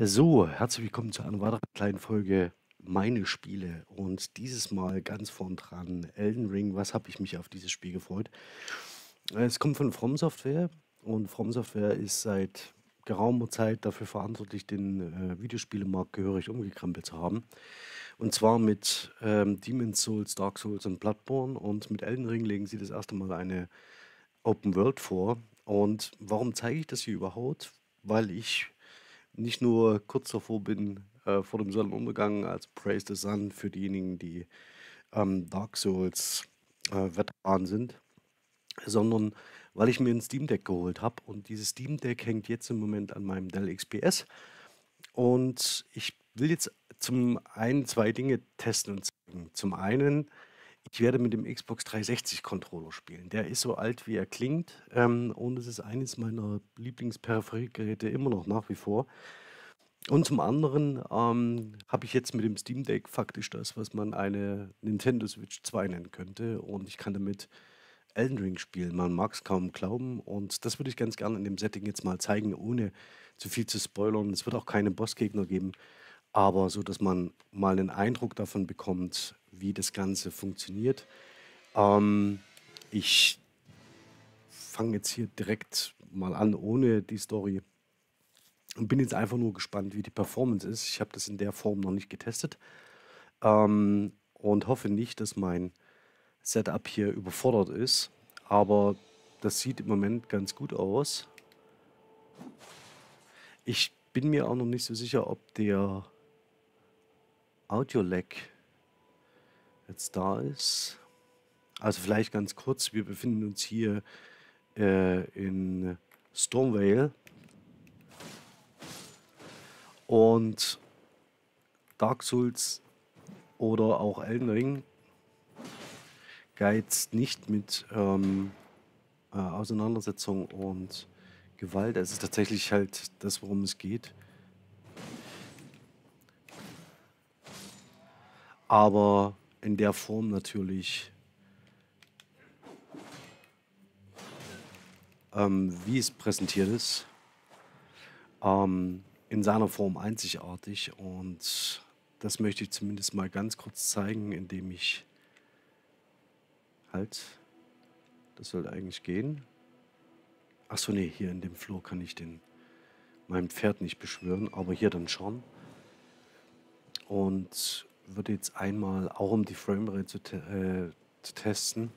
So, herzlich willkommen zu einer weiteren kleinen Folge Meine Spiele und dieses Mal ganz vorn dran Elden Ring. Was habe ich mich auf dieses Spiel gefreut? Es kommt von From Software und From Software ist seit geraumer Zeit dafür verantwortlich, den äh, Videospielemarkt gehörig umgekrempelt zu haben. Und zwar mit ähm, Demon's Souls, Dark Souls und Bloodborne und mit Elden Ring legen sie das erste Mal eine Open World vor. Und warum zeige ich das hier überhaupt? Weil ich nicht nur kurz davor bin, äh, vor dem Sonnenuntergang als Praise the Sun für diejenigen, die ähm, Dark Souls äh, Veteran sind, sondern weil ich mir ein Steam Deck geholt habe und dieses Steam Deck hängt jetzt im Moment an meinem Dell XPS und ich will jetzt zum einen zwei Dinge testen und zeigen. Zum einen, ich werde mit dem Xbox 360 Controller spielen. Der ist so alt, wie er klingt ähm, und es ist eines meiner Lieblingsperipheriegeräte immer noch nach wie vor. Und zum anderen ähm, habe ich jetzt mit dem Steam Deck faktisch das, was man eine Nintendo Switch 2 nennen könnte und ich kann damit Elden Ring spielen. Man mag es kaum glauben und das würde ich ganz gerne in dem Setting jetzt mal zeigen, ohne zu viel zu spoilern. Es wird auch keine Bossgegner geben, aber so, dass man mal einen Eindruck davon bekommt, wie das Ganze funktioniert. Ähm, ich fange jetzt hier direkt mal an, ohne die Story. Und bin jetzt einfach nur gespannt, wie die Performance ist. Ich habe das in der Form noch nicht getestet. Ähm, und hoffe nicht, dass mein Setup hier überfordert ist. Aber das sieht im Moment ganz gut aus. Ich bin mir auch noch nicht so sicher, ob der Audio-Lag jetzt da ist. Also vielleicht ganz kurz, wir befinden uns hier äh, in Stormvale und Dark Souls oder auch Elden Ring geizt nicht mit ähm, äh, Auseinandersetzung und Gewalt. Es ist tatsächlich halt das, worum es geht. Aber in der Form natürlich, ähm, wie es präsentiert ist, ähm, in seiner Form einzigartig. Und das möchte ich zumindest mal ganz kurz zeigen, indem ich halt, das sollte eigentlich gehen. Achso, nee, hier in dem Flur kann ich den, mein Pferd nicht beschwören, aber hier dann schon. Und würde jetzt einmal, auch um die Framerate zu, te äh, zu testen,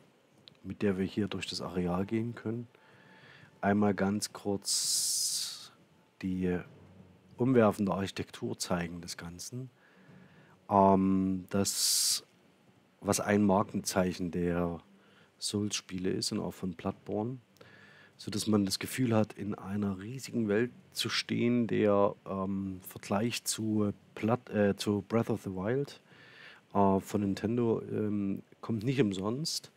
mit der wir hier durch das Areal gehen können, einmal ganz kurz die umwerfende Architektur zeigen des Ganzen. Ähm, das, was ein Markenzeichen der Souls-Spiele ist und auch von Bloodborne, sodass man das Gefühl hat, in einer riesigen Welt zu stehen, der ähm, Vergleich zu, Blood, äh, zu Breath of the Wild äh, von Nintendo ähm, kommt nicht umsonst.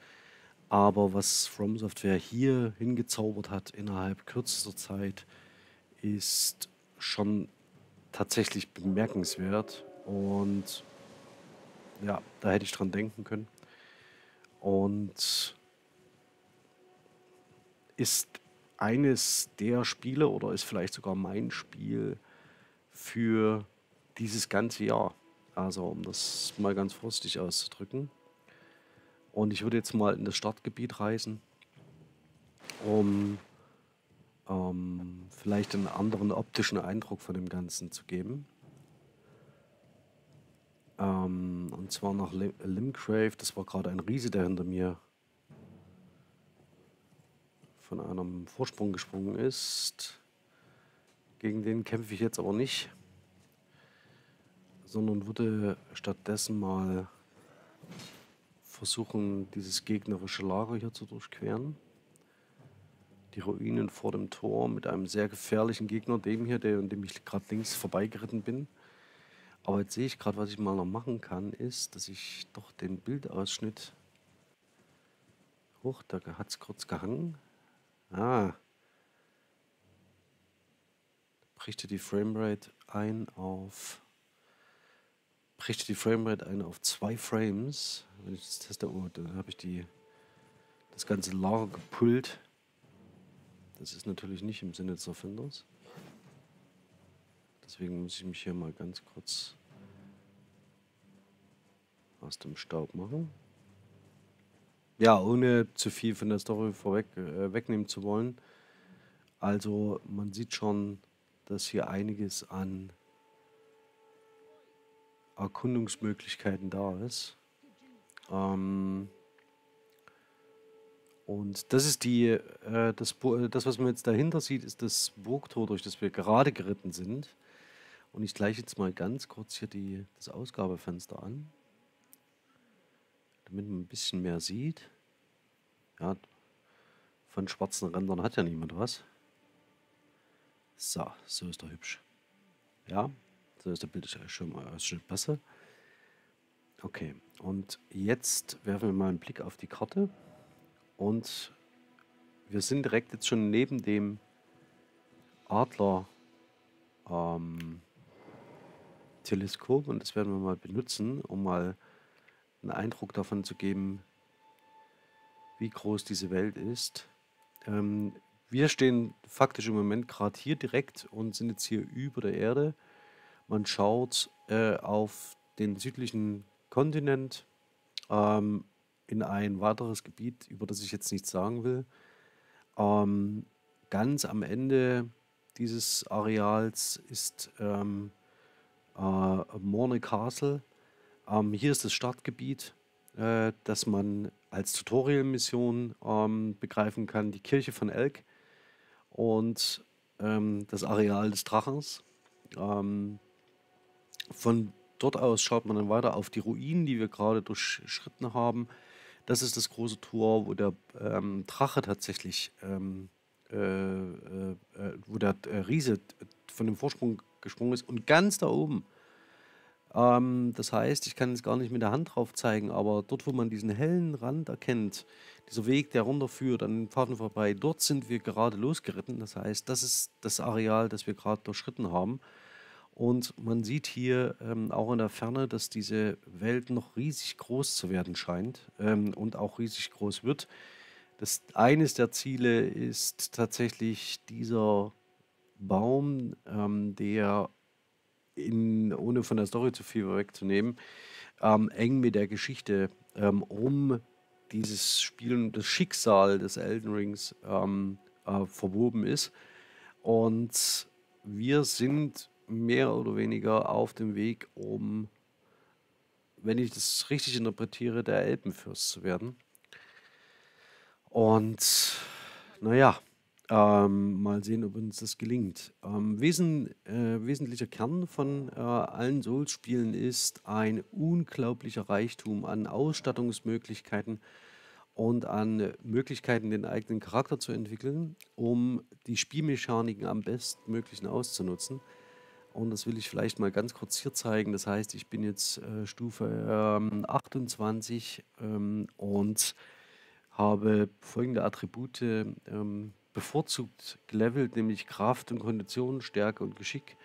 Aber was From Software hier hingezaubert hat innerhalb kürzester Zeit, ist schon tatsächlich bemerkenswert. Und ja, da hätte ich dran denken können. Und ist eines der Spiele oder ist vielleicht sogar mein Spiel für dieses ganze Jahr. Also um das mal ganz vorsichtig auszudrücken. Und ich würde jetzt mal in das Startgebiet reisen, um ähm, vielleicht einen anderen optischen Eindruck von dem Ganzen zu geben. Ähm, und zwar nach Limgrave, das war gerade ein Riese, der hinter mir von einem Vorsprung gesprungen ist. Gegen den kämpfe ich jetzt aber nicht, sondern würde stattdessen mal versuchen, dieses gegnerische Lager hier zu durchqueren. Die Ruinen vor dem Tor mit einem sehr gefährlichen Gegner, dem hier, der, in dem ich gerade links vorbeigeritten bin. Aber jetzt sehe ich gerade, was ich mal noch machen kann, ist, dass ich doch den Bildausschnitt hoch, da hat es kurz gehangen, Ah. Brichte die Framerate ein auf. Brichte die Framerate ein auf zwei Frames. Wenn ich das teste, oh, dann habe ich die das ganze Lager gepullt. Das ist natürlich nicht im Sinne des Erfinders. Deswegen muss ich mich hier mal ganz kurz aus dem Staub machen. Ja, ohne zu viel von der Story vorweg äh, wegnehmen zu wollen. Also man sieht schon, dass hier einiges an Erkundungsmöglichkeiten da ist. Ähm, und das ist die, äh, das, das, was man jetzt dahinter sieht, ist das Burgtor, durch das wir gerade geritten sind. Und ich gleiche jetzt mal ganz kurz hier die, das Ausgabefenster an, damit man ein bisschen mehr sieht. Ja, von schwarzen Rändern hat ja niemand was. So, so ist er hübsch. Ja, so ist der Bild schon mal schon besser. Okay, und jetzt werfen wir mal einen Blick auf die Karte. Und wir sind direkt jetzt schon neben dem Adler ähm, Teleskop und das werden wir mal benutzen, um mal einen Eindruck davon zu geben, wie groß diese Welt ist. Ähm, wir stehen faktisch im Moment gerade hier direkt und sind jetzt hier über der Erde. Man schaut äh, auf den südlichen Kontinent. Ähm, in ein weiteres Gebiet, über das ich jetzt nichts sagen will. Ähm, ganz am Ende dieses Areals ist ähm, äh, Morne Castle. Ähm, hier ist das Startgebiet, äh, das man als Tutorial-Mission ähm, begreifen kann. Die Kirche von Elk und ähm, das Areal des Drachens. Ähm, von dort aus schaut man dann weiter auf die Ruinen, die wir gerade durchschritten haben. Das ist das große Tor, wo der ähm, Drache tatsächlich, ähm, äh, äh, äh wo der äh, Riese von dem Vorsprung gesprungen ist und ganz da oben. Ähm, das heißt, ich kann es gar nicht mit der Hand drauf zeigen, aber dort, wo man diesen hellen Rand erkennt, dieser Weg, der runterführt an den Pfaden vorbei, dort sind wir gerade losgeritten. Das heißt, das ist das Areal, das wir gerade durchschritten haben. Und man sieht hier ähm, auch in der Ferne, dass diese Welt noch riesig groß zu werden scheint ähm, und auch riesig groß wird. Das eines der Ziele ist tatsächlich dieser Baum, ähm, der in, ohne von der Story zu viel wegzunehmen, ähm, eng mit der Geschichte ähm, um dieses Spiel und das Schicksal des Elden Rings ähm, äh, verwoben ist. Und wir sind mehr oder weniger auf dem Weg, um, wenn ich das richtig interpretiere, der Elbenfürst zu werden. Und naja, ähm, mal sehen, ob uns das gelingt. Ähm, Wesen, äh, wesentlicher Kern von äh, allen Souls-Spielen ist ein unglaublicher Reichtum an Ausstattungsmöglichkeiten und an Möglichkeiten, den eigenen Charakter zu entwickeln, um die Spielmechaniken am bestmöglichen auszunutzen. Und das will ich vielleicht mal ganz kurz hier zeigen. Das heißt, ich bin jetzt äh, Stufe ähm, 28 ähm, und habe folgende Attribute ähm, bevorzugt gelevelt, nämlich Kraft und Kondition, Stärke und Geschick.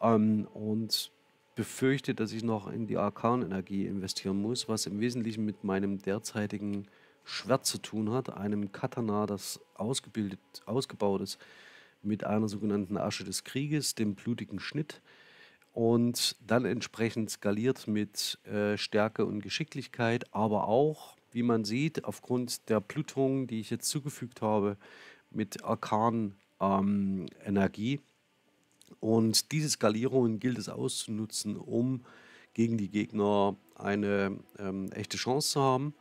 Ähm, und befürchte, dass ich noch in die Arkanenergie investieren muss, was im Wesentlichen mit meinem derzeitigen Schwert zu tun hat, einem Katana, das ausgebildet, ausgebaut ist mit einer sogenannten Asche des Krieges, dem blutigen Schnitt und dann entsprechend skaliert mit äh, Stärke und Geschicklichkeit, aber auch, wie man sieht, aufgrund der Blutung, die ich jetzt zugefügt habe, mit Arkan-Energie. Ähm, und diese Skalierungen gilt es auszunutzen, um gegen die Gegner eine ähm, echte Chance zu haben.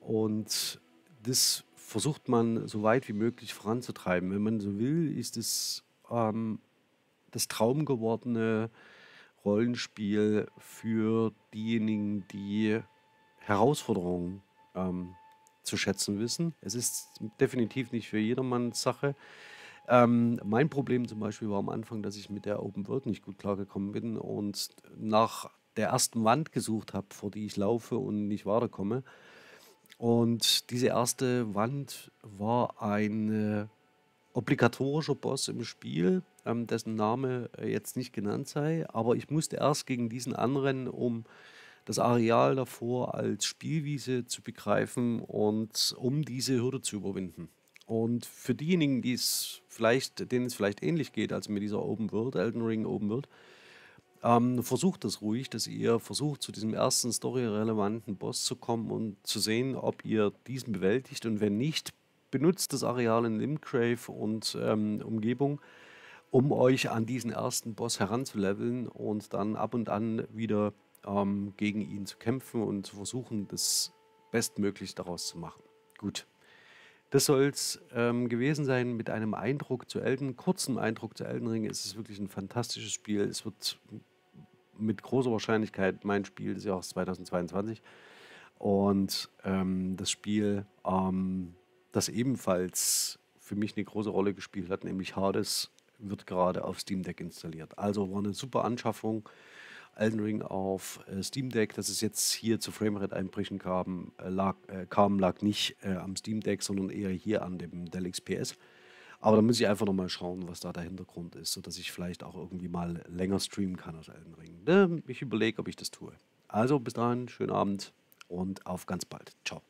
Und das versucht man so weit wie möglich voranzutreiben. Wenn man so will, ist es ähm, das traumgewordene Rollenspiel für diejenigen, die Herausforderungen ähm, zu schätzen wissen. Es ist definitiv nicht für jedermanns Sache. Ähm, mein Problem zum Beispiel war am Anfang, dass ich mit der Open World nicht gut klargekommen bin und nach der ersten Wand gesucht habe, vor die ich laufe und nicht weiterkomme. Und diese erste Wand war ein äh, obligatorischer Boss im Spiel, ähm, dessen Name äh, jetzt nicht genannt sei. Aber ich musste erst gegen diesen anrennen, um das Areal davor als Spielwiese zu begreifen und um diese Hürde zu überwinden. Und für diejenigen, die es vielleicht, denen es vielleicht ähnlich geht, als mit dieser Open World, Elden Ring Open World, ähm, versucht das ruhig, dass ihr versucht, zu diesem ersten storyrelevanten Boss zu kommen und zu sehen, ob ihr diesen bewältigt. Und wenn nicht, benutzt das Areal in Limgrave und ähm, Umgebung, um euch an diesen ersten Boss heranzuleveln und dann ab und an wieder ähm, gegen ihn zu kämpfen und zu versuchen, das bestmöglich daraus zu machen. Gut. Das soll es ähm, gewesen sein mit einem Eindruck zu Elden, kurzem Eindruck zu Elden Ring. Es ist wirklich ein fantastisches Spiel. Es wird mit großer Wahrscheinlichkeit mein Spiel des Jahres 2022. Und ähm, das Spiel, ähm, das ebenfalls für mich eine große Rolle gespielt hat, nämlich Hades, wird gerade auf Steam Deck installiert. Also war eine super Anschaffung. Elden Ring auf äh, Steam Deck, dass es jetzt hier zu Framerate-Einbrüchen kam, äh, lag, äh, kam, lag nicht äh, am Steam Deck, sondern eher hier an dem Dell XPS. Aber da muss ich einfach nochmal schauen, was da der Hintergrund ist, sodass ich vielleicht auch irgendwie mal länger streamen kann aus Elden Ring. Ne? Ich überlege, ob ich das tue. Also bis dahin, schönen Abend und auf ganz bald. Ciao.